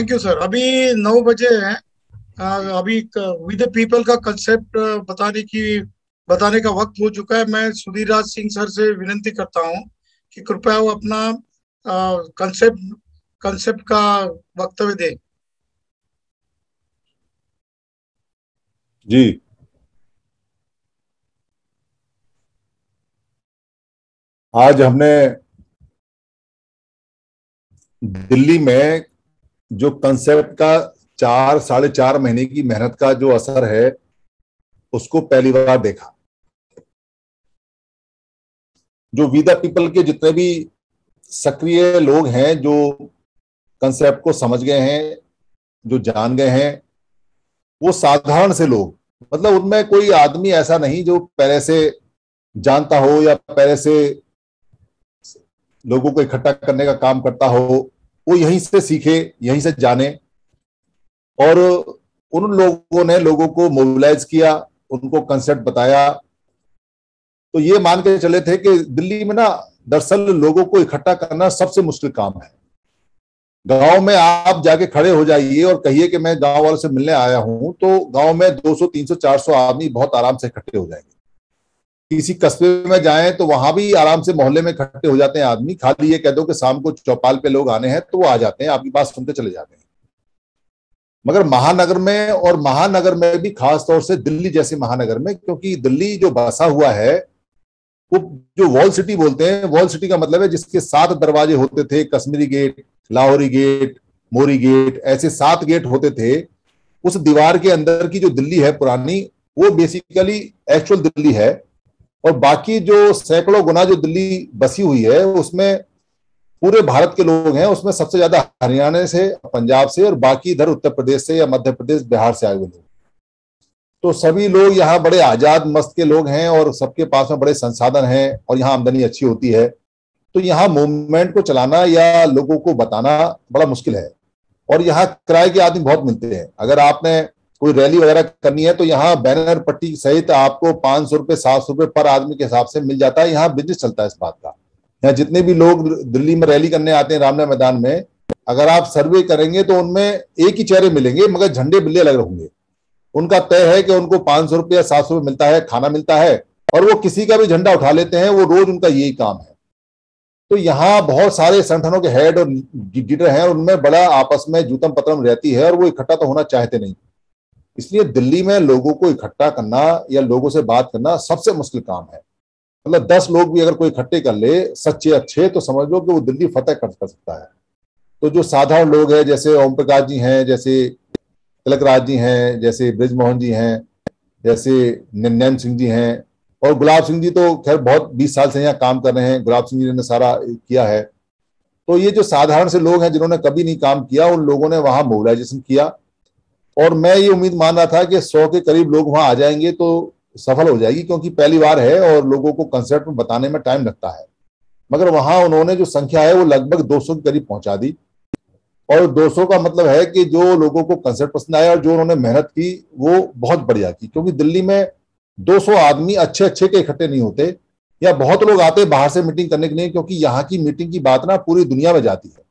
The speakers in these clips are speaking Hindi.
थैंक यू सर अभी नौ बजे है। अभी विद पीपल का कंसेप्ट बताने की, बताने का वक्त हो चुका है। मैं सुधीर राज सिंह सर से विनती करता हूँ कि कृपया वो अपना कंसेप्ट कंसेप्ट का वक्तव्य दें। जी। आज हमने दिल्ली में जो कंसेप्ट का चार, साढ़े चार महीने की मेहनत का जो असर है, उसको पहली बार देखा। जो वीदा पीपल के जितने भी सक्रिय लोग हैं, जो कंसेप्ट को समझ गए हैं, जो जान गए हैं, वो साधारण से लोग मतलब उनमें कोई आदमी ऐसा नहीं जो पहले से जानता हो या पहले से लोगों को इकट्ठा करने का काम करता हो। वो यहीं से सीखे यहीं से जाने। और उन लोगों ने लोगों को मोबिलाइज किया उनको कंसेप्ट बताया। तो ये मान के चले थे कि दिल्ली में ना दरअसल लोगों को इकट्ठा करना सबसे मुश्किल काम है। गाँव में आप जाके खड़े हो जाइए और कहिए कि मैं गाँव वालों से मिलने आया हूँ तो गाँव में 200, 300, 400 आदमी बहुत आराम से इकट्ठे हो जाएँगे। किसी कस्बे में जाए तो वहाँ भी आराम से मोहल्ले में इकट्ठे हो जाते हैं आदमी। खाली ये कह दो कि शाम को चौपाल पे लोग आने हैं तो वो आ जाते हैं, आपकी बात सुनते चले जाते हैं। मगर महानगर में और महानगर में भी खास तौर से दिल्ली जैसे महानगर में, क्योंकि दिल्ली जो बसा हुआ है, वो जो वॉल सिटी बोलते हैं, वॉल सिटी का मतलब है जिसके सात दरवाजे होते थे, Kashmiri gate, Lahori gate, Mori gate, ऐसे सात गेट होते थे, उस दीवार के अंदर की जो दिल्ली है पुरानी, वो बेसिकली एक्चुअल दिल्ली है। और बाकी जो सैकड़ों गुना जो दिल्ली बसी हुई है, उसमें पूरे भारत के लोग हैं, उसमें सबसे ज़्यादा हरियाणा से, पंजाब से और बाकी इधर उत्तर प्रदेश से या मध्य प्रदेश, बिहार से आए हुए लोग। तो सभी लोग यहाँ बड़े आज़ाद मस्त के लोग हैं और सबके पास में बड़े संसाधन हैं और यहाँ आमदनी अच्छी होती है। तो यहाँ मूवमेंट को चलाना या लोगों को बताना बड़ा मुश्किल है। और यहाँ किराए के आदमी बहुत मिलते हैं। अगर आपने कोई रैली वगैरह करनी है तो यहाँ बैनर पट्टी सहित आपको पाँच सौ रुपए सात सौ रुपए पर आदमी के हिसाब से मिल जाता है। यहाँ बिज़नेस चलता है इस बात का। यहाँ जितने भी लोग दिल्ली में रैली करने आते हैं, रामनगर मैदान में, अगर आप सर्वे करेंगे तो उनमें एक ही चेहरे मिलेंगे, मगर झंडे बिल्ले अलग होंगे। उनका तय है कि उनको पाँच सौ रुपया सात सौ रुपये मिलता है, खाना मिलता है, और वो किसी का भी झंडा उठा लेते हैं, वो रोज उनका यही काम है। तो यहाँ बहुत सारे संगठनों के हेड और लीडर हैं उनमें बड़ा आपस में जूतम पत्रम रहती है, और वो इकट्ठा तो होना चाहते नहीं। इसलिए दिल्ली में लोगों को इकट्ठा करना या लोगों से बात करना सबसे मुश्किल काम है। मतलब दस लोग भी अगर कोई इकट्ठे कर ले सच्चे अच्छे तो समझ लो कि वो दिल्ली फतेह कर, कर सकता है। तो जो साधारण लोग हैं जैसे ओम प्रकाश जी हैं जैसे तिलक राज जी हैं जैसे ब्रिजमोहन जी हैं जैसे निन्यान सिंह जी हैं और गुलाब सिंह जी तो खैर बहुत बीस साल से यहाँ काम कर रहे हैं गुलाब सिंह जी ने सारा किया है। तो ये जो साधारण से लोग हैं जिन्होंने कभी नहीं काम किया उन लोगों ने वहाँ मोबिलाइजेशन किया। और मैं ये उम्मीद मान रहा था कि सौ के करीब लोग वहाँ आ जाएँगे तो सफल हो जाएगी, क्योंकि पहली बार है और लोगों को कंसर्ट में बताने में टाइम लगता है। मगर वहाँ उन्होंने जो संख्या है वो लगभग 200 के करीब पहुँचा दी। और 200 का मतलब है कि जो लोगों को कंसर्ट पसंद आया और जो उन्होंने मेहनत की, वो बहुत बढ़िया की। क्योंकि दिल्ली में 200 आदमी अच्छे अच्छे के इकट्ठे नहीं होते, या बहुत लोग आते बाहर से मीटिंग करने के लिए, क्योंकि यहाँ की मीटिंग की बात ना पूरी दुनिया में जाती है।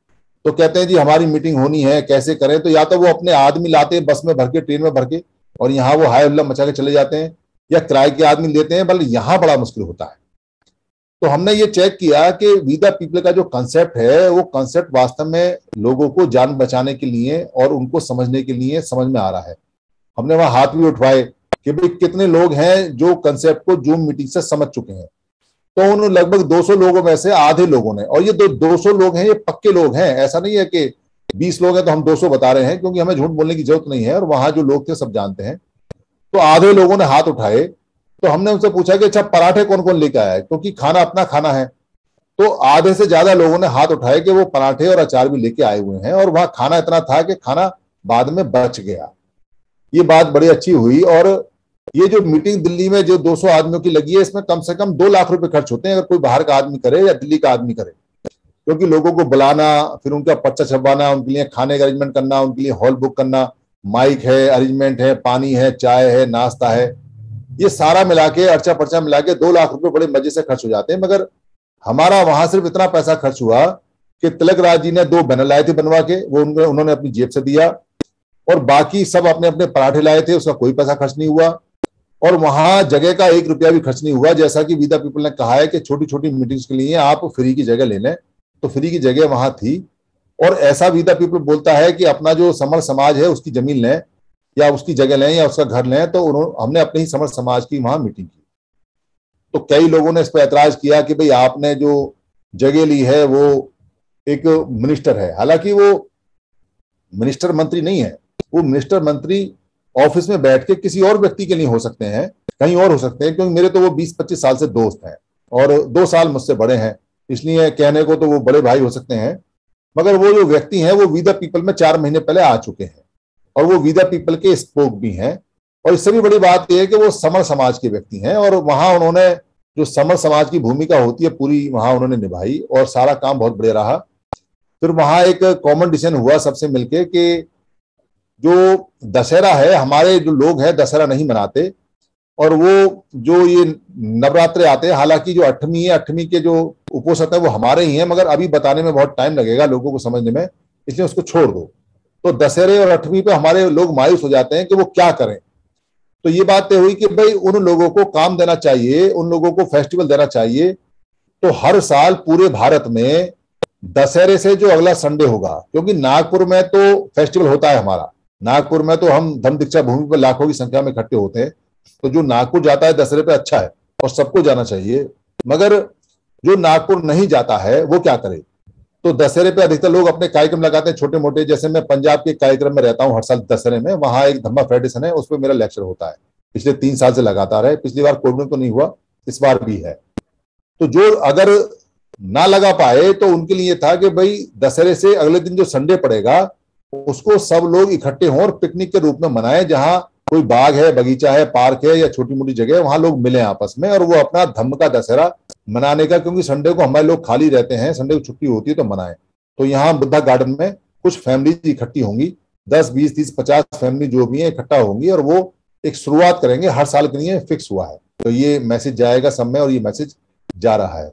तो कहते हैं, जी, हमारी मीटिंग होनी है, कैसे करें? तो या तो वो अपने आदमी लाते हैं, बस में भर के ट्रेन में भर के, और यहाँ वो हाई उल्ला मचा के चले जाते हैं, या किराए के आदमी लेते हैं, बल्कि यहाँ बड़ा मुश्किल होता है। तो हमने ये चेक किया कि वीदा पीपल का जो कंसेप्ट है, वो कंसेप्ट वास्तव में लोगों को जान बचाने के लिए और उनको समझने के लिए समझ में आ रहा है। हमने वहाँ हाथ भी उठवाए कि भाई, कितने लोग हैं जो कंसेप्ट को जूम मीटिंग से समझ चुके हैं। तो उन लगभग 200 लोगों में से आधे लोगों ने, और ये दो 200 लोग हैं, ये पक्के लोग हैं। ऐसा नहीं है कि 20 लोग हैं तो हम 200 बता रहे हैं, क्योंकि हमें झूठ बोलने की ज़रूरत नहीं है, और वहाँ जो लोग थे सब जानते हैं। तो आधे लोगों ने हाथ उठाए तो हमने उनसे पूछा कि अच्छा पराठे कौन कौन लेके आया है? क्योंकि खाना अपना खाना है। तो आधे से ज़्यादा लोगों ने हाथ उठाए कि वो पराठे और अचार भी लेके आए हुए हैं, और वहाँ खाना इतना था कि खाना बाद में बच गया। ये बात बड़ी अच्छी हुई, और ये जो मीटिंग दिल्ली में जो 200 आदमियों की लगी है, इसमें कम से कम दो लाख रुपए खर्च होते हैं, अगर कोई बाहर का आदमी करे या दिल्ली का आदमी करे। क्योंकि लोगों को बुलाना, फिर उनका पर्चा छपवाना, उनके लिए खाने का अरेंजमेंट करना, उनके लिए हॉल बुक करना माइक है अरेंजमेंट है, पानी है, चाय है, नाश्ता है, ये सारा मिला के अर्चा पर्चा मिला के दो लाख रुपए बड़े मज़े से खर्च हो जाते हैं। मगर हमारा वहाँ सिर्फ़ इतना पैसा खर्च हुआ कि तिलक राज जी ने दो बैनर लाए थे बनवा के, वो उन्होंने अपनी जेब से दिया और बाकी सब अपने अपने पराठे लाए थे, उसका कोई पैसा खर्च नहीं हुआ। और वहाँ जगह का एक रुपया भी खर्च नहीं हुआ, जैसा कि विदा पीपल ने कहा है कि छोटी छोटी मीटिंग्स के लिए आप फ्री की जगह ले। लें तो फ्री की जगह वहाँ थी। और ऐसा विदा पीपल बोलता है कि अपना जो समर समाज है, उसकी ज़मीन लें, या उसकी जगह लें, या उसका घर लें तो उन्होंने हमने अपने ही समर समाज की वहाँ मीटिंग की। तो कई लोगों ने इस पर ऐतराज किया कि भाई आपने जो जगह ली है, वो एक मिनिस्टर है। हालाँकि वो मिनिस्टर मंत्री नहीं है। वो मिनिस्टर मंत्री ऑफ़िस में बैठ के किसी और व्यक्ति के लिए हो सकते हैं, कहीं और हो सकते हैं, क्योंकि मेरे तो वो 20-25 साल से दोस्त हैं और दो साल मुझसे बड़े हैं, इसलिए कहने को तो वो बड़े भाई हो सकते हैं, मगर वो जो व्यक्ति हैं, वो वीदा पीपल में चार महीने पहले आ चुके हैं और वो वीदा पीपल के स्पोक भी हैं और इससे भी बड़ी बात यह है कि वो समर समाज के व्यक्ति हैं और वहाँ उन्होंने जो समर समाज की भूमिका होती है, पूरी वहाँ उन्होंने निभाई और सारा काम बहुत बढ़िया रहा। फिर वहाँ एक कॉमन डिसीज़न हुआ सबसे मिलके कि जो दशहरा है, हमारे जो लोग हैं, दशहरा नहीं मनाते। और वो जो ये नवरात्रे आते हैं, हालाँकि जो अठवीं है अठवीं के जो उपोषक है, वो हमारे ही हैं, मगर अभी बताने में बहुत टाइम लगेगा लोगों को समझने में, इसलिए उसको छोड़ दो। तो दशहरे और अठवीं पे हमारे लोग मायूस हो जाते हैं कि वो क्या करें। तो ये बात तय हुई कि भाई, उन लोगों को काम देना चाहिए, उन लोगों को फेस्टिवल देना चाहिए। तो हर साल पूरे भारत में दशहरे से जो अगला संडे होगा, क्योंकि नागपुर में तो फेस्टिवल होता है हमारा। नागपुर में तो हम धम दीक्षा भूमि पर लाखों की संख्या में इकट्ठे होते हैं। तो जो नागपुर जाता है, दशहरे पे अच्छा है और सबको जाना चाहिए। मगर जो नागपुर नहीं जाता है, वो क्या करे? तो दशहरे पे अधिकतर लोग अपने कार्यक्रम लगाते हैं छोटे मोटे जैसे मैं पंजाब के कार्यक्रम में रहता हूँ हर साल दशहरे में, वहाँ एक धम्मा फेडरेशन है उस पर मेरा लेक्चर होता है। पिछले तीन साल से लगातार है। पिछली बार कोविड तो नहीं हुआ, इस बार भी है। तो जो अगर ना लगा पाए तो उनके लिए था कि भाई दशहरे से अगले दिन जो संडे पड़ेगा उसको सब लोग इकट्ठे हों और पिकनिक के रूप में मनाएँ, जहाँ कोई बाग है, बगीचा है, पार्क है या छोटी मोटी जगह है, वहाँ लोग मिले आपस में और वो अपना धम्म का दशहरा मनाने का, क्योंकि संडे को हमारे लोग खाली रहते हैं संडे को छुट्टी होती है तो मनाए। तो यहाँ बुद्धा गार्डन में कुछ फैमिली इकट्ठी होंगी, दस, बीस, तीस, पचास फैमिली जो भी है इकट्ठा होंगी और वो एक शुरुआत करेंगे, हर साल के लिए फिक्स हुआ है। तो ये मैसेज जाएगा सब में और ये मैसेज जा रहा है।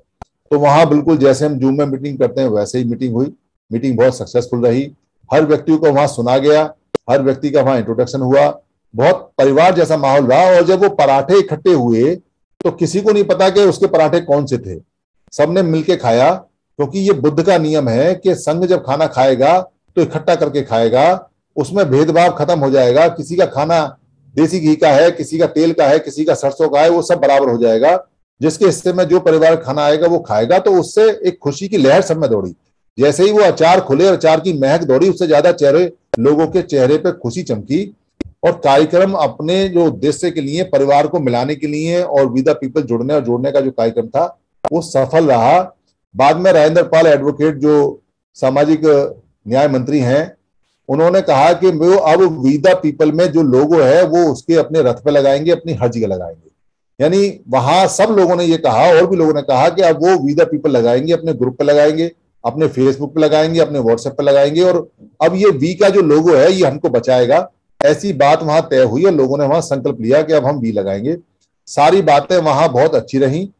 तो वहाँ बिल्कुल जैसे हम जूम में मीटिंग करते हैं, वैसे ही मीटिंग हुई। मीटिंग बहुत सक्सेसफुल रही। हर व्यक्ति को वहाँ सुना गया, हर व्यक्ति का वहाँ इंट्रोडक्शन हुआ। बहुत परिवार जैसा माहौल रहा और जब वो पराठे इकट्ठे हुए तो किसी को नहीं पता कि उसके पराठे कौन से थे। सबने मिलके खाया, क्योंकि ये बुद्ध का नियम है कि संघ जब खाना खाएगा तो इकट्ठा करके खाएगा, उसमें भेदभाव खत्म हो जाएगा। किसी का खाना देसी घी का है, किसी का तेल का है, किसी का सरसों का है, वो सब बराबर हो जाएगा। जिसके हिस्से में जो परिवार खाना आएगा, वो खाएगा तो उससे एक खुशी की लहर सब में दौड़ी। जैसे ही वो अचार खुले और अचार की महक दौड़ी, उससे ज़्यादा चेहरे लोगों के चेहरे पर खुशी चमकी और कार्यक्रम अपने जो उद्देश्य के लिए, परिवार को मिलाने के लिए और विदा पीपल जुड़ने और जोड़ने का जो कार्यक्रम था, वो सफल रहा। बाद में राजेंद्र पाल एडवोकेट जो सामाजिक न्याय मंत्री हैं, उन्होंने कहा कि वो अब विदा पीपल में जो लोगो है, वो उसके अपने रथ पे लगाएँगे, अपनी हर जगह लगाएँगे। यानी वहाँ सब लोगों ने ये कहा, और भी लोगों ने कहा कि अब वो विदा पीपल लगाएँगे, अपने ग्रुप पे लगाएँगे। अपने फेसबुक पे लगाएँगे, अपने व्हाट्सएप पे लगाएँगे और अब ये वी का जो लोगो है, ये हमको बचाएगा। ऐसी बात वहाँ तय हुई और लोगों ने वहाँ संकल्प लिया कि अब हम वी लगाएँगे। सारी बातें वहाँ बहुत अच्छी रही।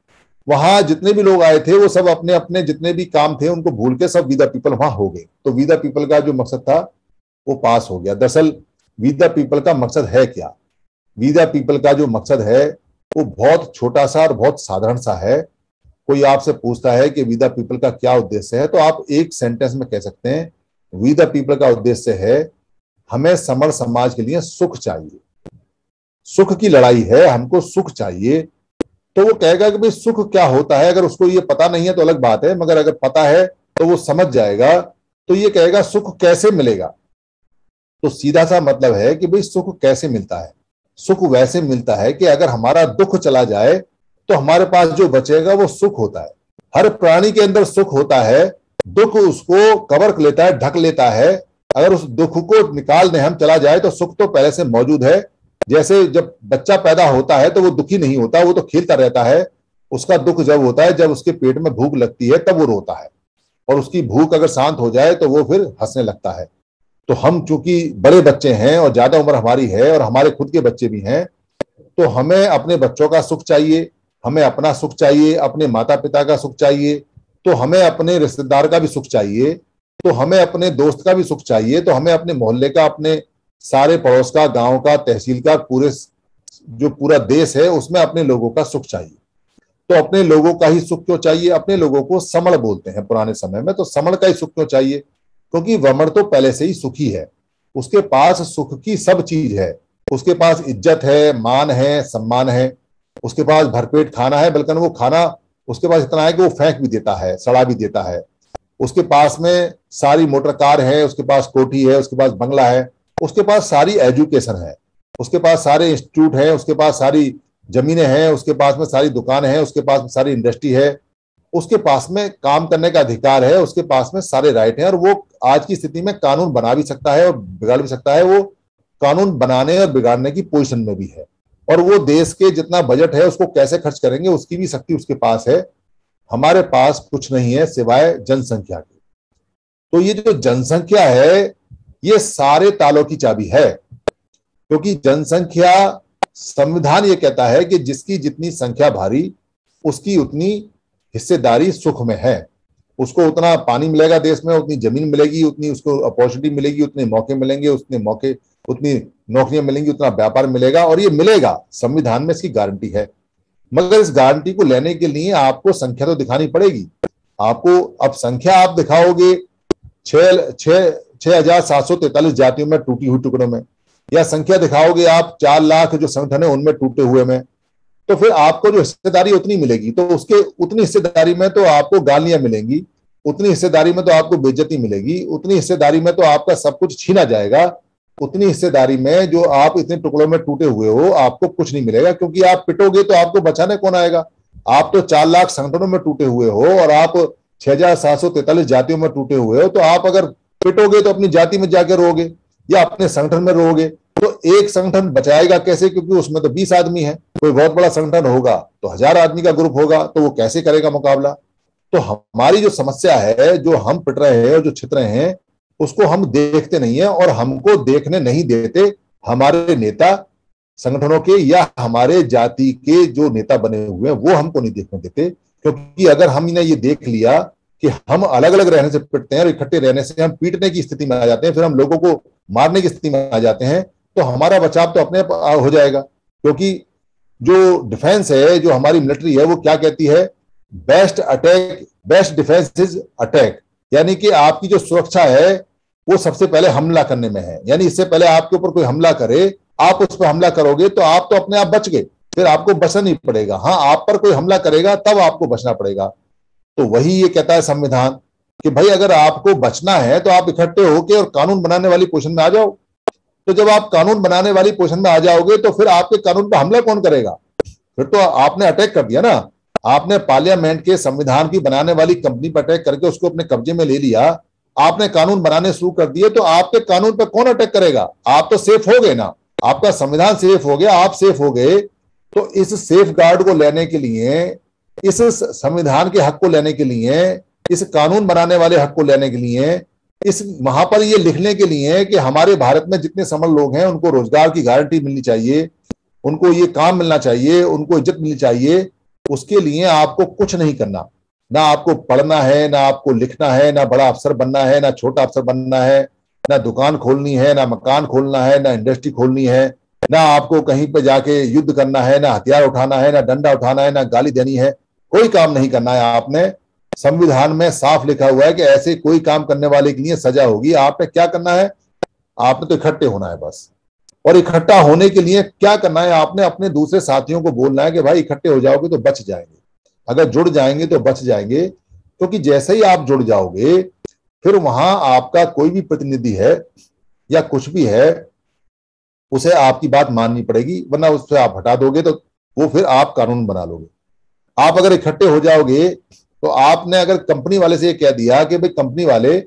वहाँ जितने भी लोग आए थे, वो सब अपने अपने जितने भी काम थे, उनको भूल के सब विदा पीपल वहाँ हो गए। तो विदा पीपल का जो मकसद था, वो पास हो गया। दरअसल विदा पीपल का मकसद है क्या? विदा पीपल का जो मकसद है, वो बहुत छोटा सा और बहुत साधारण सा है। कोई आपसे पूछता है कि विदा पीपल का क्या उद्देश्य है तो आप एक सेंटेंस में कह सकते हैं विदा पीपल का उद्देश्य है, हमें समर समाज के लिए सुख चाहिए। सुख की लड़ाई है, हमको सुख चाहिए। तो वो कहेगा कि भाई सुख क्या होता है, अगर उसको ये पता नहीं है तो अलग बात है, मगर अगर पता है तो वो समझ जाएगा तो ये कहेगा सुख कैसे मिलेगा? तो सीधा सा मतलब है कि भाई सुख कैसे मिलता है? सुख वैसे मिलता है कि अगर हमारा दुख चला जाए तो हमारे पास जो बचेगा वो सुख होता है। हर प्राणी के अंदर सुख होता है, दुख उसको कवर लेता है, ढक लेता है। अगर उस दुख को निकाल हम चला जाए तो सुख तो पहले से मौजूद है। जैसे जब बच्चा पैदा होता है तो वो दुखी नहीं होता, वो तो खेलता रहता है। उसका दुख जब होता है, जब उसके पेट में भूख लगती है, तब वो रोता है। और उसकी भूख अगर शांत हो जाए तो वो फिर हंसने लगता है। तो हम चूँकि बड़े बच्चे हैं और ज़्यादा उम्र हमारी है और हमारे खुद के बच्चे भी हैं तो हमें अपने बच्चों का सुख चाहिए। हमें अपना सुख चाहिए, अपने माता पिता का सुख चाहिए तो हमें अपने रिश्तेदार का भी सुख चाहिए तो हमें अपने दोस्त का भी सुख चाहिए तो हमें अपने मोहल्ले का, अपने सारे पड़ोस का, गाँव का, तहसील का, पूरे जो पूरा देश है, उसमें अपने लोगों का सुख चाहिए। तो अपने लोगों का ही सुख क्यों चाहिए? अपने लोगों को समण बोलते हैं पुराने समय में तो समण का ही सुख क्यों चाहिए? क्योंकि वमण तो पहले से ही सुखी है। उसके पास सुख की सब चीज़ है। उसके पास इज़्ज़त है, मान है, सम्मान है। उसके पास भरपेट खाना है बल्कि वो खाना उसके पास इतना है कि वो फेंक भी देता है सड़ा भी देता है उसके पास में सारी मोटर कार है उसके पास कोठी है उसके पास बंगला है उसके पास सारी एजुकेशन है उसके पास सारे इंस्टीट्यूट है उसके पास सारी जमीनें हैं उसके पास में सारी दुकानें हैं उसके पास में सारी इंडस्ट्री है उसके पास में काम करने का अधिकार है उसके पास में सारे राइट हैं और वो आज की स्थिति में कानून बना भी सकता है और बिगाड़ भी सकता है वो कानून बनाने और बिगाड़ने की पोजिशन में भी है और वो देश के जितना बजट है, उसको कैसे खर्च करेंगे, उसकी भी शक्ति उसके पास है। हमारे पास कुछ नहीं है सिवाय जनसंख्या की। तो ये जो जनसंख्या है, ये सारे तालों की चाबी है। क्योंकि तो जनसंख्या संविधान ये कहता है कि जिसकी जितनी संख्या भारी, उसकी उतनी हिस्सेदारी सुख में है। उसको उतना पानी मिलेगा देश में, उतनी ज़मीन मिलेगी, उतनी उसको अपॉर्चुनिटी मिलेगी, उतने मौके मिलेंगे, उतने मौके उतनी नौकरियाँ मिलेंगी, उतना व्यापार मिलेगा और ये मिलेगा। संविधान में इसकी गारंटी है। मगर इस गारंटी को लेने के लिए आपको संख्या तो दिखानी पड़ेगी। आपको अब संख्या आप दिखाओगे, छह हज़ार सात सौ तैतालीस जातियों में टूटी हुई टुकड़ों में, या संख्या दिखाओगे आप चार लाख जो संगठन है उनमें टूटे हुए में तो फिर आपको जो हिस्सेदारी उतनी मिलेगी तो उसके उतनी हिस्सेदारी में तो आपको गालियाँ मिलेंगी, उतनी हिस्सेदारी में तो आपको बेजती मिलेगी, उतनी हिस्सेदारी में तो आपका सब कुछ छीना जाएगा उतनी हिस्सेदारी में जो आप इतने टुकड़ों में टूटे हुए हो, आपको कुछ नहीं मिलेगा, क्योंकि आप पिटोगे तो आपको बचाने कौन आएगा? आप तो चार लाख संगठनों में टूटे हुए हो और आप छह हज़ार सात सौ तैतालीस जातियों में टूटे हुए हो तो आप अगर पिटोगे तो अपनी जाति में जाकर रोगे या अपने संगठन में रोगे तो एक संगठन बचाएगा कैसे? क्योंकि उसमें तो बीस आदमी है, कोई बहुत बड़ा संगठन होगा तो हज़ार आदमी का ग्रुप होगा तो वो कैसे करेगा मुकाबला? तो हमारी जो समस्या है, जो हम पिट रहे हैं और जो छित रहे हैं उसको हम देखते नहीं है और हमको देखने नहीं देते हमारे नेता संगठनों के या हमारे जाति के जो नेता बने हुए हैं, वो हमको नहीं देखने देते। क्योंकि अगर हमने ये देख लिया कि हम अलग अलग रहने से पिटते हैं और इकट्ठे रहने से हम पीटने की स्थिति में आ जाते हैं, फिर हम लोगों को मारने की स्थिति में आ जाते हैं तो हमारा बचाव तो अपने हो जाएगा। क्योंकि जो डिफेंस है, जो हमारी मिलिट्री है, वो क्या कहती है? Best attack, best defence is attack. यानी कि आपकी जो सुरक्षा है वो सबसे पहले हमला करने में है। यानी इससे पहले आपके ऊपर कोई हमला करे, आप उस पर हमला करोगे तो आप तो अपने आप बच गए। फिर आपको बचना नहीं पड़ेगा। हाँ आप पर कोई हमला करेगा, तब आपको बचना पड़ेगा। तो वही ये कहता है संविधान कि भाई, अगर आपको बचना है तो आप इकट्ठे होके और कानून बनाने वाली पोजिशन में आ जाओ। तो जब आप कानून बनाने वाली पोजिशन में आ जाओगे तो फिर आपके कानून पर हमला कौन करेगा? फिर तो आपने अटैक कर दिया ना। आपने पार्लियामेंट के संविधान की बनाने वाली कंपनी पर अटैक करके उसको अपने कब्जे में ले लिया। आपने कानून बनाने शुरू कर दिए तो आपके कानून पर कौन अटैक करेगा? आप तो सेफ़ हो गए ना। आपका संविधान सेफ़ हो गया, आप सेफ़ हो गए। तो इस सेफ़ गार्ड को लेने के लिए, इस संविधान के हक को लेने के लिए, इस कानून बनाने वाले हक को लेने के लिए, इस वहाँ पर ये लिखने के लिए कि हमारे भारत में जितने समल लोग हैं, उनको रोज़गार की गारंटी मिलनी चाहिए, उनको ये काम मिलना चाहिए, उनको इज़्ज़त मिलनी चाहिए, उसके लिए आपको कुछ नहीं करना। ना आपको पढ़ना है ना आपको लिखना है ना बड़ा अफसर बनना है ना छोटा अफसर बनना है ना दुकान खोलनी है ना मकान खोलना है ना इंडस्ट्री खोलनी है ना आपको कहीं पे जाके युद्ध करना है ना हथियार उठाना है ना डंडा उठाना है ना गाली देनी है कोई काम नहीं करना है आपने संविधान में साफ़ लिखा हुआ है कि ऐसे कोई काम करने वाले के लिए सजा होगी आपने क्या करना है आपने तो इकट्ठे होना है बस और इकट्ठा होने के लिए क्या करना है आपने अपने दूसरे साथियों को बोलना है कि भाई इकट्ठे हो जाओगे तो बच जाएँगे अगर जुड़ जाएँगे तो बच जाएँगे, क्योंकि तो जैसे ही आप जुड़ जाओगे, फिर वहाँ आपका कोई भी प्रतिनिधि है या कुछ भी है, उसे आपकी बात माननी पड़ेगी, वरना उससे आप हटा दोगे तो वो फिर आप कानून बना लोगे। आप अगर इकट्ठे हो जाओगे तो आपने अगर कंपनी वाले से ये कह दिया कि भाई कंपनी वाले,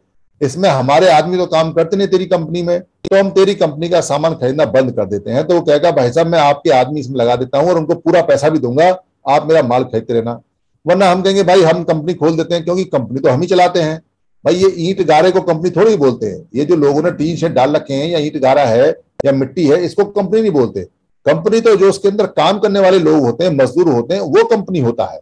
इसमें हमारे आदमी तो काम करते नहीं तेरी कंपनी में तो हम तेरी कंपनी का सामान खरीदना बंद कर देते हैं। तो वो कहेगा, भाई साहब, मैं आपके आदमी इसमें लगा देता हूँ और उनको पूरा पैसा भी दूँगा, आप मेरा माल खरीदते रहना। वरना हम कहेंगे, भाई, हम कंपनी खोल देते हैं क्योंकि कंपनी तो हम ही चलाते हैं। भाई, ये ईंट गारे को कंपनी थोड़ी बोलते हैं। ये जो लोगों ने टीन शेड डाल रखे हैं या ईंट गारा है या मिट्टी है, इसको कंपनी नहीं बोलते। कंपनी तो जो उसके अंदर काम करने वाले लोग होते हैं, मजदूर होते हैं, वो कंपनी होता है।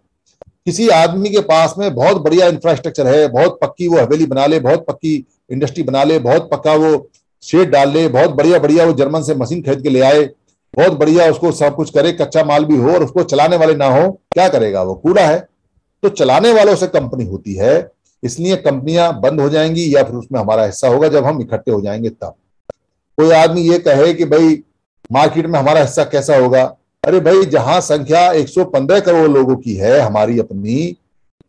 किसी आदमी के पास में बहुत बढ़िया इंफ्रास्ट्रक्चर है, बहुत पक्की वो हवेली बना ले, बहुत पक्की इंडस्ट्री बना ले, बहुत पक्का वो शेड डाल ले, बहुत बढ़िया बढ़िया वो जर्मन से मशीन खरीद के ले आए बहुत बढ़िया उसको सब कुछ करे, कच्चा माल भी हो और उसको चलाने वाले ना हो, क्या करेगा वो? कूड़ा है। तो चलाने वालों से कंपनी होती है, इसलिए कंपनियाँ बंद हो जाएँगी या फिर उसमें हमारा हिस्सा होगा, जब हम इकट्ठे हो जाएँगे तब। कोई आदमी ये कहे कि भाई, मार्केट में हमारा हिस्सा कैसा होगा? अरे भाई, जहाँ संख्या 115 करोड़ लोगों की है, हमारी अपनी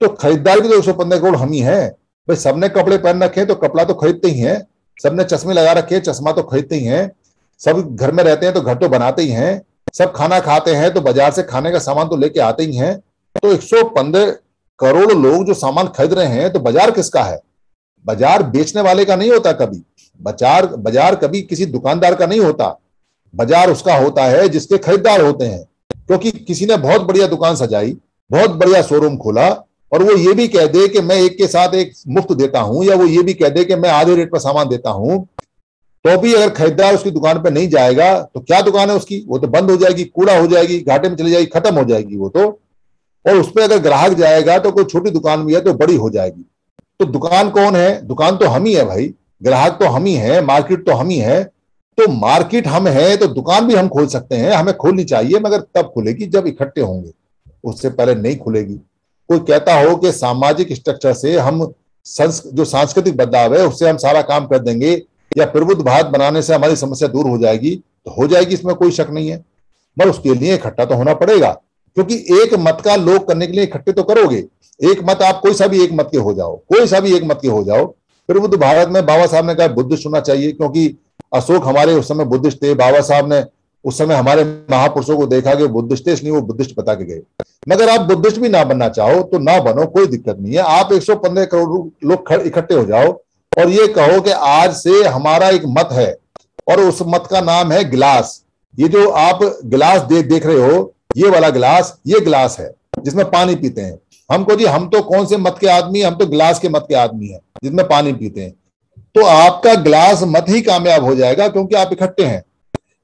तो खरीदार भी तो 115 करोड़ हम ही हैं। भाई, सबने कपड़े पहन रखे तो कपड़ा तो खरीदते ही हैं। सबने चश्मे लगा रखे चश्मा तो खरीदते ही हैं। सब घर में रहते हैं तो घर तो बनाते ही हैं, सब खाना खाते हैं तो बाज़ार से खाने का सामान तो लेके आते ही हैं। तो 115 करोड़ लोग जो सामान खरीद रहे हैं तो बाज़ार किसका है? बाज़ार बेचने वाले का नहीं होता कभी। बाज़ार बाज़ार कभी किसी दुकानदार का नहीं होता। बाज़ार उसका होता है जिसके खरीदार होते हैं, क्योंकि किसी ने बहुत बढ़िया दुकान सजाई, बहुत बढ़िया शोरूम खोला, और वो ये भी कह दे कि मैं एक के साथ एक मुफ़्त देता हूँ, या वो ये भी कह दे कि मैं आधे रेट पर सामान देता हूँ। तो भी अगर खरीदार उसकी दुकान पर नहीं जाएगा तो क्या दुकान है उसकी? वो तो बंद हो जाएगी, कूड़ा हो जाएगी, घाटे में चली जाएगी, खत्म हो जाएगी वो तो। और उस पर अगर ग्राहक जाएगा तो कोई छोटी दुकान भी है तो बड़ी हो जाएगी। तो दुकान कौन है? दुकान तो हम ही है भाई। ग्राहक तो हम ही है, मार्केट तो हम ही है। तो मार्केट हम है तो दुकान भी हम खोल सकते हैं, हमें खोलनी चाहिए, मगर तब खुलेगी जब इकट्ठे होंगे। उससे पहले नहीं खुलेगी। कोई कहता हो कि सामाजिक स्ट्रक्चर से हम जो सांस्कृतिक बदलाव है, उससे हम सारा काम कर देंगे या प्रबुद्ध भारत बनाने से हमारी समस्या दूर हो जाएगी तो हो जाएगी, इसमें कोई शक नहीं है। मगर उसके लिए इकट्ठा तो होना पड़ेगा, क्योंकि एक मत का लोग करने के लिए इकट्ठे तो करोगे। एक मत आप कोई सा भी एक मत के हो जाओ, कोई सा भी एक मत के हो जाओ प्रबुद्ध भारत में बाबा साहब ने कहा बुद्धिस्ट होना चाहिए, क्योंकि अशोक हमारे उस समय बुद्धिस्ट थे, बाबा साहब ने उस समय हमारे महापुरुषों को देखा कि बुद्धिस्ट थे, इसलिए वो बुद्धिस्ट बता के गए। मगर आप बुद्धिस्ट भी ना बनना चाहो तो ना बनो, कोई दिक्कत नहीं है। आप 115 करोड़ लोग इकट्ठे हो जाओ और ये कहो कि आज से हमारा एक मत है और उस मत का नाम है गिलास। ये जो आप गिलास दे, देख रहे हो ये वाला गिलास ये गिलास है जिसमें पानी पीते हैं। हमको जी हम तो कौन से मत के आदमी हम तो गिलास के मत के आदमी हैं जिसमें पानी पीते हैं। तो आपका गिलास मत ही कामयाब हो जाएगा क्योंकि आप इकट्ठे हैं।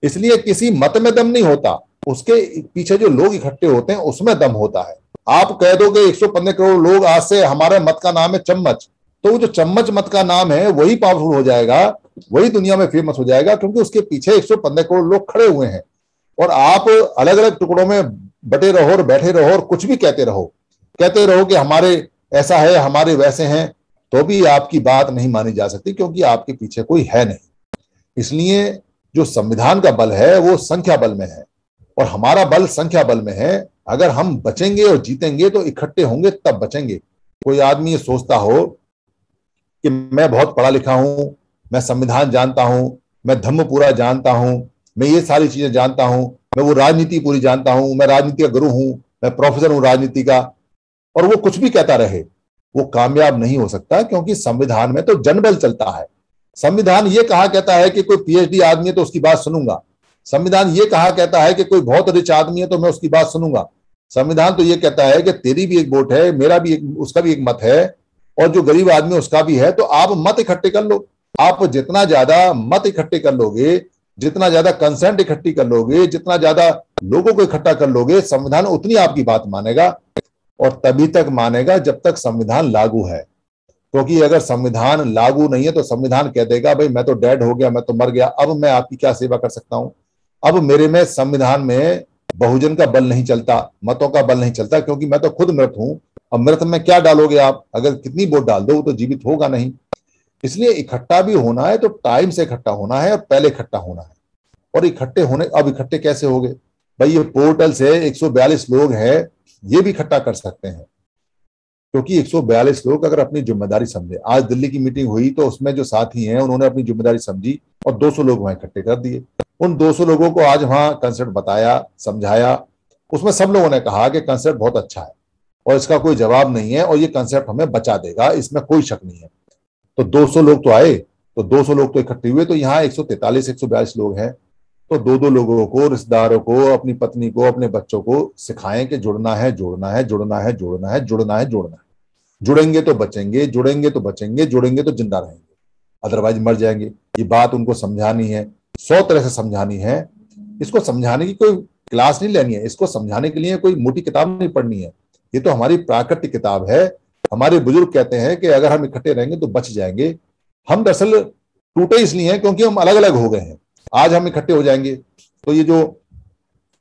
इसलिए किसी मत में दम नहीं होता। उसके पीछे जो लोग इकट्ठे होते हैं उसमें दम होता है। आप कह दोगे 115 करोड़ लोग आज से हमारे मत का नाम है चम्मच। तो वो जो चम्मच मत का नाम है, वही पावरफुल हो जाएगा, वही दुनिया में फ़ेमस हो जाएगा, क्योंकि उसके पीछे 115 करोड़ लोग खड़े हुए हैं। और आप अलग अलग टुकड़ों में बटे रहो और बैठे रहो और कुछ भी कहते रहो। कहते रहो कि हमारे ऐसा है, हमारे वैसे हैं तो भी आपकी बात नहीं मानी जा सकती, क्योंकि आपके पीछे कोई है नहीं। इसलिए जो संविधान का बल है, वो संख्या बल में है। और हमारा बल संख्या बल में है, अगर हम बचेंगे और जीतेंगे तो इकट्ठे होंगे, तब बचेंगे। कोई आदमी ये सोचता हो कि मैं बहुत पढ़ा लिखा हूँ, मैं संविधान जानता हूँ, मैं धम्म पूरा जानता हूँ, मैं ये सारी चीज़ें जानता हूँ, मैं वो राजनीति पूरी जानता हूँ, मैं राजनीति का गुरु हूँ, मैं प्रोफेसर हूँ राजनीति का। और वो कुछ भी कहता रहे, वो कामयाब नहीं हो सकता क्योंकि संविधान में तो जनबल चलता है। संविधान ये कहा कहता है कि कोई पीएचडी आदमी है तो उसकी बात सुनूँगा। संविधान ये कहा कहता है कि कोई बहुत रिच आदमी है तो मैं उसकी बात सुनूँगा। संविधान तो ये कहता है कि तेरी भी एक वोट है, मेरा भी एक, उसका भी एक मत है और जो गरीब आदमी उसका भी है तो आप मत इकट्ठे कर लो। आप जितना ज़्यादा मत इकट्ठे कर लोगे, जितना ज़्यादा कंसेंट इकट्ठी कर लोगे, जितना ज़्यादा लोगों को इकट्ठा कर लोगे, संविधान उतनी आपकी बात मानेगा और तभी तक मानेगा जब तक संविधान लागू है। क्योंकि तो अगर संविधान लागू नहीं है तो संविधान कह देगा, भाई, मैं तो डेड हो गया, मैं तो मर गया, अब मैं आपकी क्या सेवा कर सकता हूँ? अब मेरे में संविधान में बहुजन का बल नहीं चलता, मतों का बल नहीं चलता, क्योंकि मैं तो खुद मृत हूँ। अब मृत में क्या डालोगे आप? अगर कितनी वोट डाल दो तो जीवित होगा नहीं। इसलिए इकट्ठा भी होना है तो टाइम से इकट्ठा होना है और पहले इकट्ठा होना है। और इकट्ठे होने, अब इकट्ठे कैसे हो गए भाई ये पोर्टल से 142 लोग हैं, ये भी इकट्ठा कर सकते हैं। क्योंकि 142 लोग अगर अपनी ज़िम्मेदारी समझे, आज दिल्ली की मीटिंग हुई तो उसमें जो साथी हैं, उन्होंने अपनी ज़िम्मेदारी समझी और 200 लोग वहाँ इकट्ठे कर दिए। उन 200 लोगों को आज वहाँ कंसेप्ट बताया, समझाया। उसमें सब लोगों ने कहा कि कंसेप्ट बहुत अच्छा है और इसका कोई जवाब नहीं है और ये कंसेप्ट हमें बचा देगा, इसमें कोई शक नहीं है। तो 200 लोग तो आए तो 200 लोग तो इकट्ठे हुए तो यहाँ 143 142 लोग हैं। तो दो दो लोगों को, रिश्तेदारों को, अपनी पत्नी को, अपने बच्चों को सिखाएँ कि जुड़ना है जुड़ना है जुड़ना है जुड़ना है जुड़ना है जुड़ना है। जुड़ेंगे तो बचेंगे, जुड़ेंगे तो बचेंगे, जुड़ेंगे तो ज़िंदा रहेंगे। अदरवाइज़ मर जाएँगे। ये बात उनको समझानी है। सौ तरह से समझानी है। इसको समझाने की कोई क्लास नहीं लेनी है। इसको समझाने के लिए कोई मोटी किताब नहीं पढ़नी है। ये तो हमारी प्राकृतिक किताब है। हमारे बुज़ुर्ग कहते हैं कि अगर हम इकट्ठे रहेंगे तो बच जाएँगे। हम दरअसल टूटे इसलिए हैं क्योंकि हम अलग अलग हो गए हैं। आज हम इकट्ठे हो जाएँगे। तो ये जो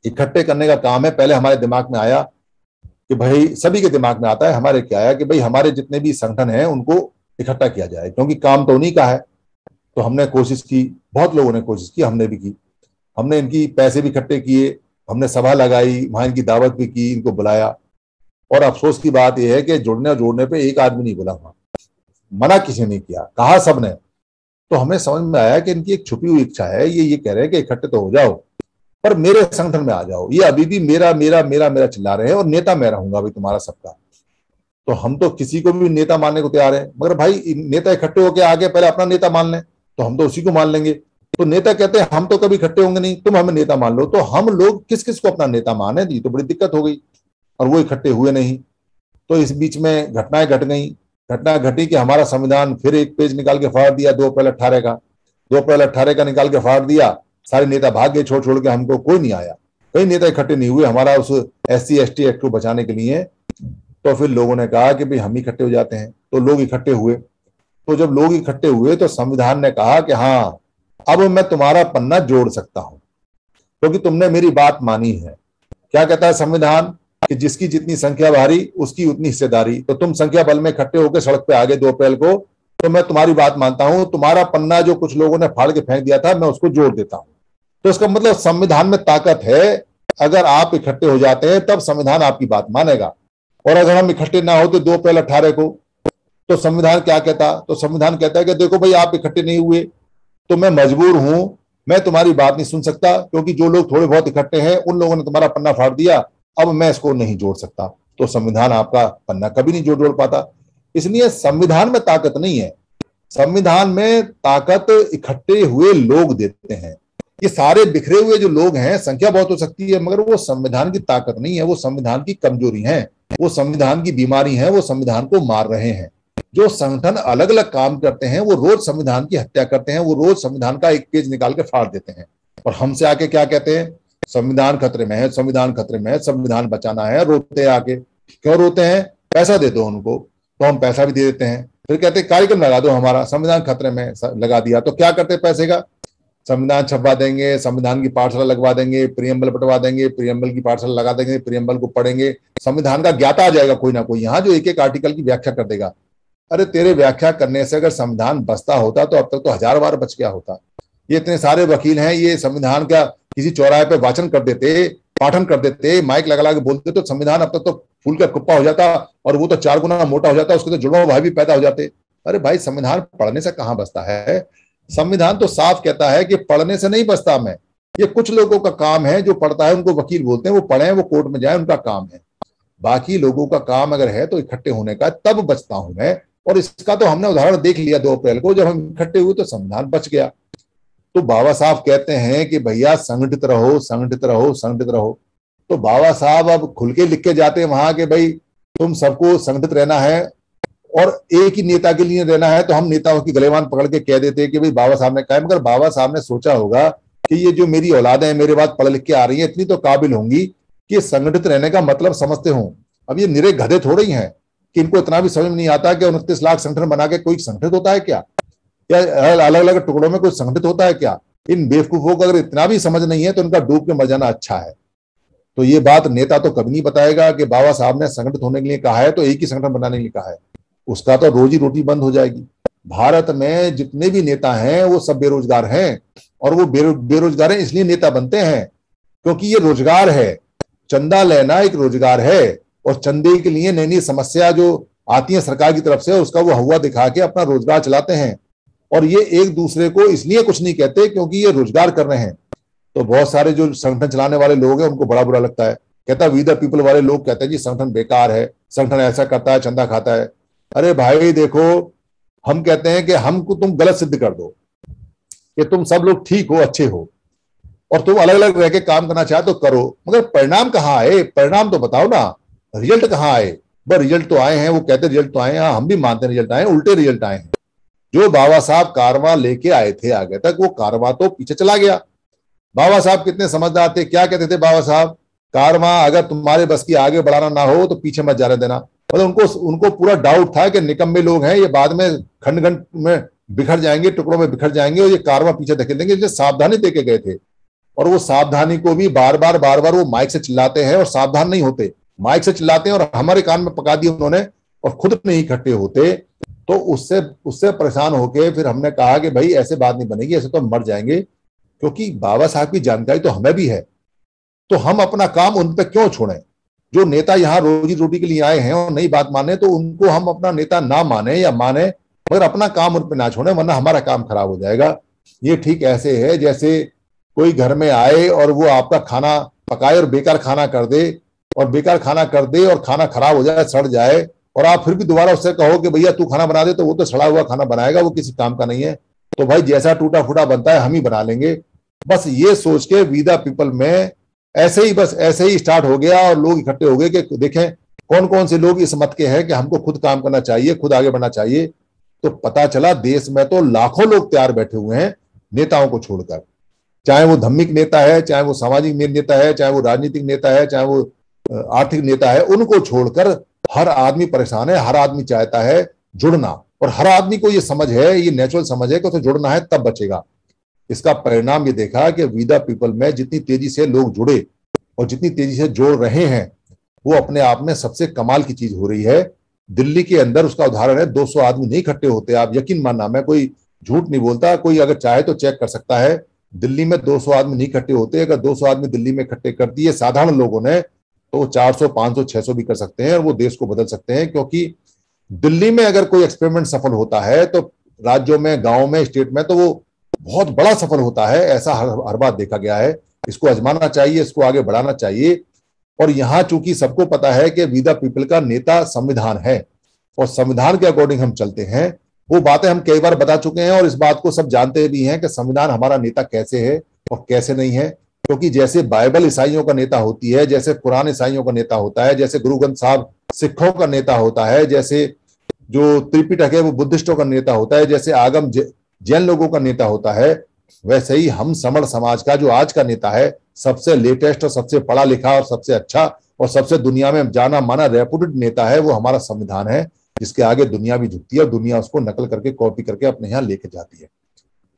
इकट्ठे करने का काम है, पहले हमारे दिमाग में आया कि भाई सभी के दिमाग में आता है। हमारे क्या आया कि भाई हमारे जितने भी संगठन हैं, उनको इकट्ठा किया जाए। क्योंकि काम तो उन्हीं का है। तो हमने कोशिश की, बहुत लोगों ने कोशिश की, हमने भी की। हमने इनकी पैसे भी इकट्ठे किए, हमने सभा लगाई, वहाँ इनकी दावत भी की, इनको बुलाया। और अफसोस की बात यह है कि जुड़ने और जोड़ने पे एक आदमी नहीं बुला वहाँ मना किसी ने किया, कहा सबने। तो हमें समझ में आया कि इनकी एक छुपी हुई इच्छा है, ये ये कह रहे हैं कि इकट्ठे तो हो जाओ, पर मेरे संगठन में आ जाओ। ये अभी भी मेरा मेरा मेरा मेरा चिल्ला रहे हैं और नेता मैं रहूँगा अभी तुम्हारा सबका। तो हम तो किसी को भी नेता मानने को तैयार है, मगर भाई, नेता इकट्ठे होकर आगे पहले अपना नेता मान लें। तो हम तो उसी को मान लेंगे। तो नेता कहते हैं, हम तो कभी इकट्ठे होंगे नहीं, तुम हमें नेता मान लो। तो हम लोग किस किस को अपना नेता माने? दी तो बड़ी दिक्कत हो गई। और वो इकट्ठे हुए नहीं। तो इस बीच में घटनाएँ घट गई। घटना घटी कि हमारा संविधान फिर एक पेज निकाल के फाड़ दिया, दो अप्रैल अट्ठारह का। दो अप्रैल अट्ठारह का निकाल के फाड़ दिया। सारे नेता भाग गए छोड़ छोड़ के, हमको कोई नहीं आया। कई नेता इकट्ठे नहीं हुए हमारा उस S C S T act को बचाने के लिए। तो फिर लोगों ने कहा कि भाई हम इकट्ठे हो जाते हैं। तो लोग इकट्ठे हुए। तो जब लोग इकट्ठे हुए तो संविधान ने कहा कि हाँ अब मैं तुम्हारा पन्ना जोड़ सकता हूँ, क्योंकि तो तुमने मेरी बात मानी है। क्या कहता है संविधान? कि जिसकी जितनी संख्या भारी, उसकी उतनी हिस्सेदारी। तो तुम संख्या बल में इकट्ठे होकर सड़क पे आ गए दो अप्रैल को तो मैं तुम्हारी बात मानता हूँ। तुम्हारा पन्ना जो कुछ लोगों ने फाड़ के फेंक दिया था, मैं उसको जोड़ देता हूँ। तो इसका मतलब संविधान में ताकत है, अगर आप इकट्ठे हो जाते हैं, तब संविधान आपकी बात मानेगा। और अगर हम इकट्ठे ना होते, दो अप्रैल अट्ठारह को तो संविधान क्या कहता? तो संविधान कहता है कि देखो भाई, आप इकट्ठे नहीं हुए तो मैं मजबूर हूँ, मैं तुम्हारी बात नहीं सुन सकता, क्योंकि जो लोग थोड़े बहुत इकट्ठे हैं, उन लोगों ने तुम्हारा पन्ना फाड़ दिया, अब मैं इसको नहीं जोड़ सकता। तो संविधान आपका पन्ना कभी नहीं जोड़ जोड़ पाता। इसलिए संविधान में ताकत नहीं है। संविधान में ताकत इकट्ठे हुए लोग देते हैं। ये सारे बिखरे हुए जो लोग हैं, संख्या बहुत हो सकती है, मगर वो संविधान की ताकत नहीं है, वो संविधान की कमज़ोरी है, वो संविधान की बीमारी है, वो संविधान को मार रहे हैं। जो संगठन अलग अलग काम करते हैं, वो रोज संविधान की हत्या करते हैं, वो रोज संविधान का एक पेज निकाल के फाड़ देते हैं। और हमसे आके क्या कहते हैं? संविधान खतरे में है, संविधान खतरे में है, संविधान बचाना है, रोते आके क्यों रोते हैं? पैसा दे दो उनको तो हम पैसा भी दे देते हैं। फिर कहते हैं, कार्यक्रम लगा दो हमारा, संविधान खतरे में लगा दिया तो क्या करते पैसे का? संविधान छपवा देंगे, संविधान की पाठशाला लगवा देंगे प्रियम्बल बटवा देंगे प्रियम्बल की पाठशाला लगा देंगे प्रियम्बल को पढ़ेंगे। संविधान का ज्ञाता आ जाएगा कोई ना कोई, यहाँ जो एक एक आर्टिकल की व्याख्या कर देगा। अरे तेरे व्याख्या करने से अगर संविधान बचता होता तो अब तक तो हज़ार बार बच गया होता। ये इतने सारे वकील हैं, ये संविधान का किसी चौराहे पे वाचन कर देते, पाठन कर देते, माइक लगा लगा के बोलते तो संविधान अब तक तो फूल का कुप्पा हो जाता और वो तो चार गुना मोटा हो जाता, उसके तो जुड़वा भाई भी पैदा हो जाते। अरे भाई, संविधान पढ़ने से कहाँ बचता है? संविधान तो साफ़ कहता है कि पढ़ने से नहीं बचता मैं। ये कुछ लोगों का काम है जो पढ़ता है, उनको वकील बोलते हैं, वो पढ़े वो कोर्ट में जाए, उनका काम है। बाकी लोगों का काम अगर है तो इकट्ठे होने का तब बचता हूँ मैं और इसका तो हमने उदाहरण देख लिया दो अप्रैल को, जब हम इकट्ठे हुए तो संविधान बच गया। तो बाबा साहब कहते हैं कि भैया संगठित रहो संगठित रहो संगठित रहो। तो बाबा साहब अब खुल के लिख के जाते हैं वहाँ के भाई, तुम सबको संगठित रहना है और एक ही नेता के लिए रहना है तो हम नेताओं की गलेवान पकड़ के कह देते हैं कि भाई बाबा साहब ने कहा मगर बाबा साहब ने सोचा होगा कि ये जो मेरी औलाद है, मेरे बाद पढ़ लिख के आ रही है, इतनी तो काबिल होंगी कि संगठित रहने का मतलब समझते हो। अब ये निरे गधे थोड़े ही हैं। कि इनको इतना भी समझ नहीं आता कि उनतीस लाख संगठन बना के कोई संगठित होता है क्या? या अलग अलग टुकड़ों में कोई संगठित होता है क्या? इन बेवकूफों को अगर इतना भी समझ नहीं है तो उनका डूब के मर जाना अच्छा है। तो ये बात नेता तो कभी नहीं बताएगा कि बाबा साहब ने संगठित होने के लिए कहा है तो एक ही संगठन बनाने के लिए कहा है। उसका तो रोजी रोटी बंद हो जाएगी। भारत में जितने भी नेता हैं वो सब बेरोजगार हैं और वो बेरो, बेरोजगार हैं इसलिए नेता बनते हैं क्योंकि ये रोज़गार है। चंदा लेना एक रोज़गार है। और चंदे के लिए नई नई समस्या जो आती है सरकार की तरफ़ से, उसका वो हवा दिखा के अपना रोज़गार चलाते हैं। और ये एक दूसरे को इसलिए कुछ नहीं कहते क्योंकि ये रोज़गार कर रहे हैं। तो बहुत सारे जो संगठन चलाने वाले लोग हैं, उनको बड़ा बुरा लगता है। कहता है वी पीपल वाले लोग कहते हैं, जी, संगठन बेकार है। संगठन ऐसा करता है, चंदा खाता है। अरे भाई, देखो, हम कहते हैं कि हमको तुम गलत सिद्ध कर दो, कि तुम सब लोग ठीक हो, अच्छे हो। और तुम अलग अलग रह के काम करना चाहे तो करो, मगर परिणाम कहाँ आए? परिणाम तो बताओ ना। रिज़ल्ट कहाँ आए? बस रिज़ल्ट तो आए हैं, वो कहते रिज़ल्ट तो आए हैं हम भी मानते हैं रिज़ल्ट आए उल्टे रिज़ल्ट आए हैं। जो बाबा साहब कारवा लेके आए थे आगे तक, वो कारवा तो पीछे चला गया। बाबा साहब कितने समझदार थे, क्या कहते थे बाबा साहब? कारवा अगर तुम्हारे बस की आगे बढ़ाना ना हो तो पीछे मत जाने देना। मतलब उनको उनको पूरा डाउट था कि निकम्बे लोग हैं, ये बाद में खंड खंड में बिखर जाएँगे, टुकड़ों में बिखर जाएँगे, और ये कारवा पीछे धकेल देंगे इसलिए सावधानी देके गए थे। और वो सावधानी को भी बार बार बार बार वो माइक से चिल्लाते हैं, और सावधान नहीं होते। माइक से चिल्लाते हैं और हमारे कान में पका दिए उन्होंने और खुद नहीं इकट्ठे होते तो उससे उससे परेशान होके फिर हमने कहा कि भाई ऐसे बात नहीं बनेगी, ऐसे तो हम मर जाएँगे, क्योंकि बाबा साहब की जानकारी तो हमें भी है। तो हम अपना काम उन पर क्यों छोड़ें? जो नेता यहाँ रोजी रोटी के लिए आए हैं और नई बात माने तो उनको हम अपना नेता ना माने या माने, मगर अपना काम उन पर ना छोड़े, वरना हमारा काम खराब हो जाएगा। ये ठीक ऐसे है जैसे कोई घर में आए और वो आपका खाना पकाए और बेकार खाना कर दे और बेकार खाना कर दे और खाना खराब हो जाए, सड़ जाए, और आप फिर भी दोबारा उससे कहो कि भैया तू खाना बना दे तो वो तो सड़ा हुआ खाना बनाएगा, वो किसी काम का नहीं है। तो भाई जैसा टूटा फूटा बनता है, हम ही बना लेंगे। बस ये सोच के विदा पीपल में ऐसे ही, बस ऐसे ही स्टार्ट हो गया और लोग इकट्ठे हो गए कि देखें कौन कौन से लोग इस मत के हैं कि हमको खुद काम करना चाहिए, खुद आगे बढ़ना चाहिए। तो पता चला देश में तो लाखों लोग तैयार बैठे हुए हैं नेताओं को छोड़कर। चाहे वो धम्मिक नेता है, चाहे वो सामाजिक नेता है, चाहे वो राजनीतिक नेता है, चाहे वो आर्थिक नेता है, उनको छोड़कर हर आदमी परेशान है, हर आदमी चाहता है जुड़ना। और हर आदमी को ये समझ है, ये नेचुरल समझ है कि उसे जुड़ना है, तब बचेगा। इसका परिणाम ये देखा कि विदा पीपल में जितनी तेज़ी से लोग जुड़े और जितनी तेज़ी से जोड़ रहे हैं, वो अपने आप में सबसे कमाल की चीज़ हो रही है। दिल्ली के अंदर उसका उदाहरण है 200 आदमी नहीं इकट्ठे होते, आप यकीन मानना, मैं कोई झूठ नहीं बोलता, कोई अगर चाहे तो चेक कर सकता है। दिल्ली में 200 आदमी नहीं इकट्ठे होते, अगर 200 आदमी दिल्ली में इकट्ठे कर दिए, साधारण लोगों ने तो वो 400, 500, 600 भी कर सकते हैं और वो देश को बदल सकते हैं क्योंकि दिल्ली में अगर कोई एक्सपेरिमेंट सफल होता है तो राज्यों में गाँव में स्टेट में तो वो बहुत बड़ा सफल होता है ऐसा हर, हर बार देखा गया है। इसको अजमाना चाहिए इसको आगे बढ़ाना चाहिए। और यहाँ चूँकि सबको पता है कि विदा पीपल का नेता संविधान है और संविधान के अकॉर्डिंग हम चलते हैं। वो बातें हम कई बार बता चुके हैं और इस बात को सब जानते भी हैं कि संविधान हमारा नेता कैसे है और कैसे नहीं है। क्योंकि जैसे बाइबल ईसाइयों का नेता होती है, जैसे कुरान ईसाइयों का नेता होता है, जैसे गुरु ग्रंथ साहब सिखों का नेता होता है, जैसे जो त्रिपिटक है वो बुद्धिस्टों का नेता होता है, जैसे आगम जैन लोगों का नेता होता है, वैसे ही हम समण समाज का जो आज का नेता है, सबसे लेटेस्ट और सबसे पढ़ा लिखा और सबसे अच्छा और सबसे दुनिया में जाना माना रेपुटेड नेता है, वो हमारा संविधान है, जिसके आगे दुनिया भी झुकती है और दुनिया उसको नकल करके, कॉपी करके अपने यहाँ लेके जाती है।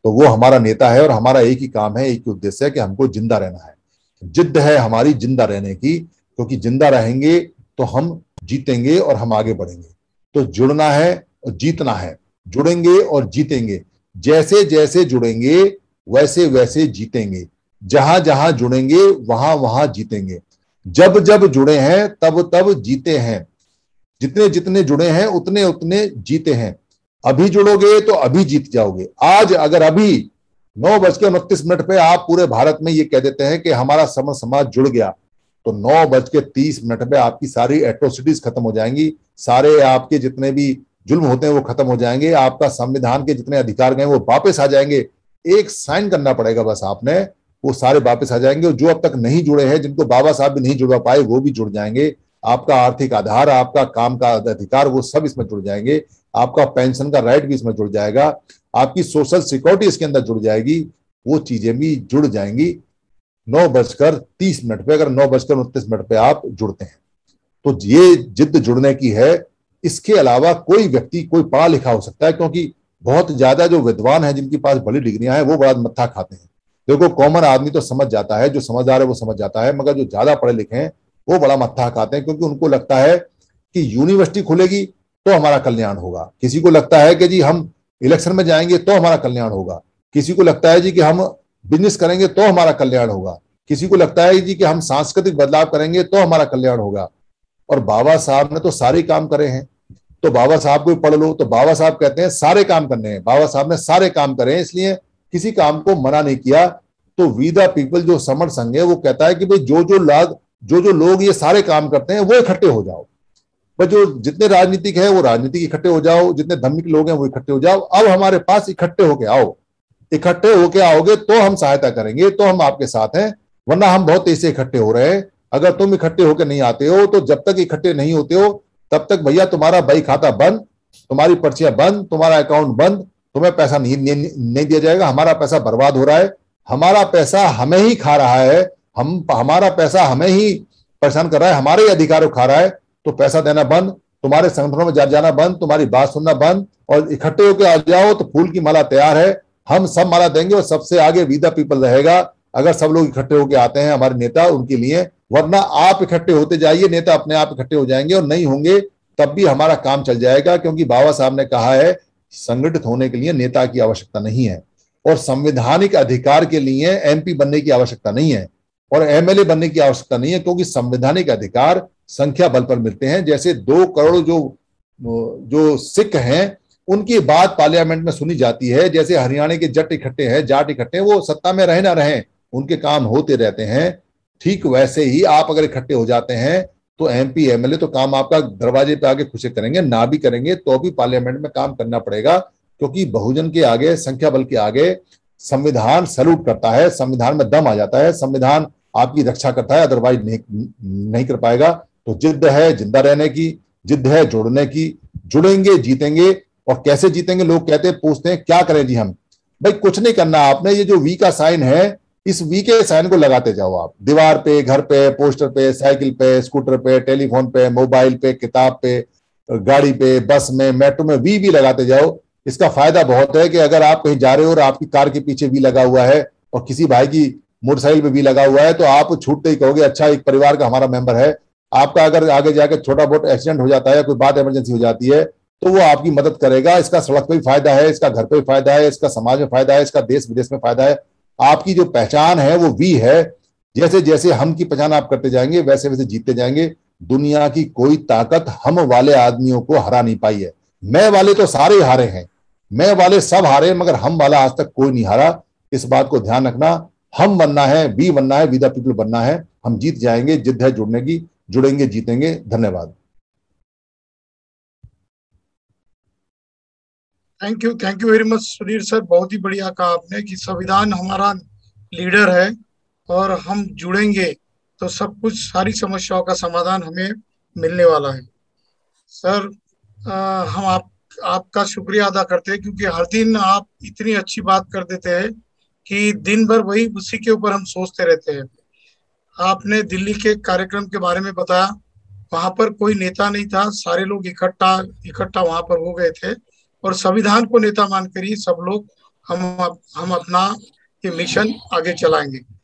तो वो हमारा नेता है और हमारा एक ही काम है, एक ही उद्देश्य है कि हमको ज़िंदा रहना है। जिद्द है हमारी ज़िंदा रहने की, क्योंकि ज़िंदा रहेंगे तो हम जीतेंगे और हम आगे बढ़ेंगे। तो जुड़ना है और जीतना है। जुड़ेंगे और जीतेंगे। जैसे जैसे जुड़ेंगे, वैसे वैसे जीतेंगे। जहाँ जहाँ जुड़ेंगे, वहाँ वहाँ जीतेंगे। जब जब जुड़े हैं, तब तब जीते हैं। जितने जितने जुड़े हैं, उतने उतने जीते हैं। अभी जुड़ोगे तो अभी जीत जाओगे। आज अगर अभी नौ बज के उनतीस मिनट पे आप पूरे भारत में ये कह देते हैं कि हमारा समर समाज जुड़ गया तो नौ बज के तीस मिनट में आपकी सारी एट्रोसिटीज खत्म हो जाएँगी। सारे आपके जितने भी जुल्म होते हैं वो खत्म हो जाएँगे। आपका संविधान के जितने अधिकार गए वो वापस आ जाएँगे। एक साइन करना पड़ेगा बस आपने, वो सारे वापस आ जाएँगे। और जो अब तक नहीं जुड़े हैं, जिनको बाबा साहब भी नहीं जुड़वा पाए, वो भी जुड़ जाएँगे। आपका आर्थिक आधार, आपका काम का अधिकार, वो सब इसमें जुड़ जाएँगे। आपका पेंशन का राइट भी इसमें जुड़ जाएगा। आपकी सोशल सिक्योरिटी इसके अंदर जुड़ जाएगी। वो चीज़ें भी जुड़ जाएँगी। नौ बजकर तीस मिनट पे, अगर नौ बजकर उनतीस मिनट पे आप जुड़ते हैं तो ये जिद जुड़ने की है। इसके अलावा कोई व्यक्ति, कोई पढ़ा लिखा हो सकता है, क्योंकि बहुत ज़्यादा जो विद्वान है, जिनके पास बड़ी डिग्रियाँ हैं, वो बड़ा मत्था खाते हैं। देखो, कॉमन आदमी तो समझ जाता है, जो समझदार है, वो समझ जाता है, मगर जो ज़्यादा पढ़े लिखे हैं वो बड़ा मत्था खाते हैं, क्योंकि उनको लगता है कि यूनिवर्सिटी खुलेगी तो हमारा कल्याण होगा। किसी को लगता है कि जी हम इलेक्शन में जाएँगे तो हमारा कल्याण होगा। किसी को लगता है जी कि हम बिज़नेस करेंगे तो हमारा कल्याण होगा। किसी को लगता है जी कि हम सांस्कृतिक बदलाव करेंगे तो हमारा कल्याण होगा। और बाबा साहब ने तो सारे काम करे हैं। तो बाबा साहब को पढ़ लो तो बाबा साहब कहते हैं, सारे काम करने हैं। बाबा साहब ने सारे काम करे हैं, इसलिए किसी काम को मना नहीं किया। तो वी द पीपल जो समर संघ है, वो कहता है कि भाई जो जो लोग जो जो लोग ये सारे काम करते हैं वो इकट्ठे हो जाओ। बस जो जितने राजनीतिक है वो राजनीतिक इकट्ठे हो जाओ जितने धर्मिक लोग हैं वो इकट्ठे हो जाओ। अब हमारे पास इकट्ठे होके आओ। इकट्ठे होके आओगे तो हम सहायता करेंगे तो हम आपके साथ हैं वरना हम बहुत तेज से इकट्ठे हो रहे हैं। अगर तुम इकट्ठे होकर नहीं आते हो तो जब तक इकट्ठे नहीं होते हो तब तक भैया तुम्हारा बही खाता बंद तुम्हारी पर्चियाँ बंद तुम्हारा अकाउंट बंद तुम्हें पैसा नहीं, नहीं, नहीं दिया जाएगा हमारा पैसा बर्बाद हो रहा है। हमारा पैसा हमें ही खा रहा है हम, हमारा पैसा हमें ही परेशान कर रहा है, हमारे ही अधिकार खा रहा है तो पैसा देना बंद, तुम्हारे संगठनों में जा, जाना बंद, तुम्हारी बात सुनना बंद, और इकट्ठे होकर आ जाओ तो फूल की माला तैयार है, हम सब माला देंगे और सबसे आगे वीदा पीपल रहेगा, अगर सब लोग इकट्ठे होकर आते हैं, हमारे नेता उनके लिए, वरना आप इकट्ठे होते जाइए, नेता अपने आप इकट्ठे हो जाएँगे और नहीं होंगे, तब भी हमारा काम चल जाएगा, क्योंकि बाबा साहब ने कहा है, संगठित होने के लिए नेता की आवश्यकता नहीं है, और संवैधानिक अधिकार के लिए एमपी बनने की आवश्यकता नहीं है। और एमएलए बनने की आवश्यकता नहीं है, क्योंकि संवैधानिक अधिकार संख्या बल पर मिलते हैं। जैसे दो करोड़ जो जो सिख हैं, उनकी बात पार्लियामेंट में सुनी जाती है। जैसे हरियाणा के जट इकट्ठे हैं, जाट इकट्ठे हैं, वो सत्ता में रहे ना रहे, उनके काम होते रहते हैं। ठीक वैसे ही आप अगर इकट्ठे हो जाते हैं तो एमपी एमएलए तो काम आपका दरवाजे पे आगे खुशे करेंगे ना भी करेंगे तो भी पार्लियामेंट में काम करना पड़ेगा, क्योंकि बहुजन के आगे, संख्या बल के आगे संविधान सल्यूट करता है, संविधान में दम आ जाता है, संविधान आपकी रक्षा करता है अदरवाइज़ नहीं, नहीं कर पाएगा। तो जिद्द है ज़िंदा रहने की जिद्द है जुड़ने की। जुड़ेंगे जीतेंगे और कैसे जीतेंगे लोग कहते हैं पूछते हैं क्या करें जी हम? भाई कुछ नहीं करना आपने ये जो वी का साइन है इस वी के साइन को लगाते जाओ आप। दीवार पे घर पे पोस्टर पे साइकिल पे स्कूटर पे टेलीफोन पे मोबाइल पे किताब पे गाड़ी पे बस में मेट्रो में वी भी लगाते जाओ। इसका फ़ायदा बहुत है कि अगर आप कहीं जा रहे हो और आपकी कार के पीछे वी लगा हुआ है और किसी भाई की मोटरसाइकिल पे भी लगा हुआ है तो आप छूटते ही कहोगे अच्छा एक परिवार का हमारा मेंबर है। आपका अगर आगे जाकर छोटा बहुत एक्सीडेंट हो जाता है या कोई बात इमरजेंसी हो जाती है तो वो आपकी मदद करेगा। इसका सड़क पे भी फ़ायदा है, इसका घर पे भी फ़ायदा है, इसका समाज में फ़ायदा है, इसका देश विदेश में फ़ायदा है। आपकी जो पहचान है, वो वी है। जैसे जैसे हम की पहचान आप करते जाएँगे वैसे वैसे जीतते जाएँगे। दुनिया की कोई ताकत हम वाले आदमियों को हरा नहीं पाई है। मैं वाले तो सारे हारे हैं। मैं वाले सब हारे, मगर हम वाला आज तक कोई नहीं हारा। इस बात को ध्यान रखना। हम बनना है वी बनना है विदा पीपल बनना है हम जीत जाएँगे जिद है जुड़ने की जुड़ेंगे जीतेंगे धन्यवाद। Thank you thank you very much Sunil sir बहुत ही बढ़िया कहा आपने कि संविधान हमारा लीडर है और हम जुड़ेंगे तो सब कुछ सारी समस्याओं का समाधान हमें मिलने वाला है। सर आ, हम आप आपका शुक्रिया अदा करते हैं क्योंकि हर दिन आप इतनी अच्छी बात कर देते हैं कि दिन भर वही उसी के ऊपर हम सोचते रहते हैं। आपने दिल्ली के कार्यक्रम के बारे में बताया, वहाँ पर कोई नेता नहीं था, सारे लोग इकट्ठा इकट्ठा वहाँ पर हो गए थे और संविधान को नेता मानकर ही सब लोग हम हम अपना ये मिशन आगे चलाएँगे।